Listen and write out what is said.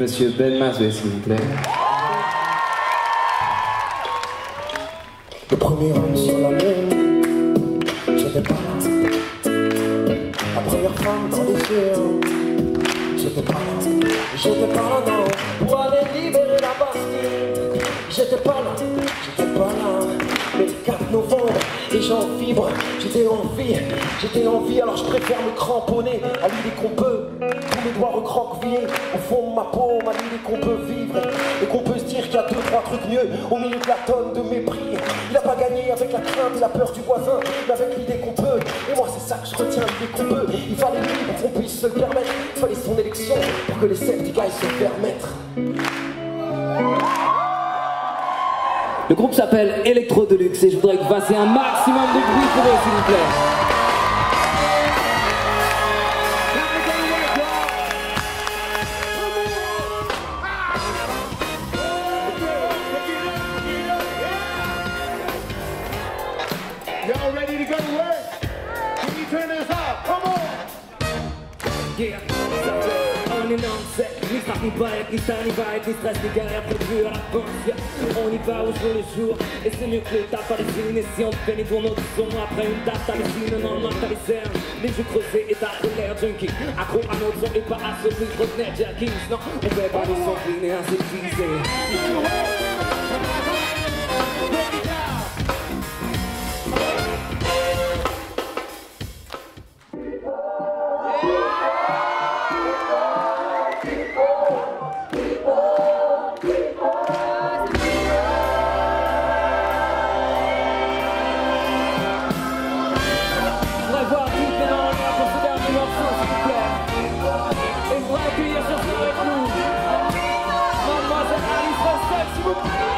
Monsieur Ben Mazoué, s'il vous plaît. Le premier homme sur la lune, j'étais pas là. La première femme dans les yeux, j'étais pas là. J'étais pas là, pour aller libérer la Bastille? J'étais pas là, j'étais pas là. Le 4 novembre, et j'en vibre, j'étais en vie, j'étais en vie, alors je préfère me cramponner à l'idée qu'on peut, au fond de ma paume, à l'idée qu'on peut vivre, et qu'on peut se dire qu'il y a deux, trois trucs mieux au milieu de la tonne de mépris. Il a pas gagné avec la crainte la peur du voisin, mais avec l'idée qu'on peut, et moi c'est ça que je retiens, l'idée qu'on peut. Il fallait pour qu'on puisse se le permettre, il fallait son élection pour que les Celtics aillent se permettre. Le groupe s'appelle Electro Deluxe et je voudrais que vous fassiez un maximum de bruit pour eux, s'il vous plaît. Y'all ready to go to work? Can you turn this up? Come on! Yeah, on and on set. Nic tak nie baje, nic ta nie baje, nic ta zbiega Ja podbiła rakoncja, oni bało, je le jour Et c'est mieux que tap à l'usine Et si on peine, ils doivent notre son Après une date à l'usine, on en marque à l'usine Les jeux creusés et t'as l'air junkie. Accro à notre son et pas à ce prix Retenez Jackings, non, on Thank you.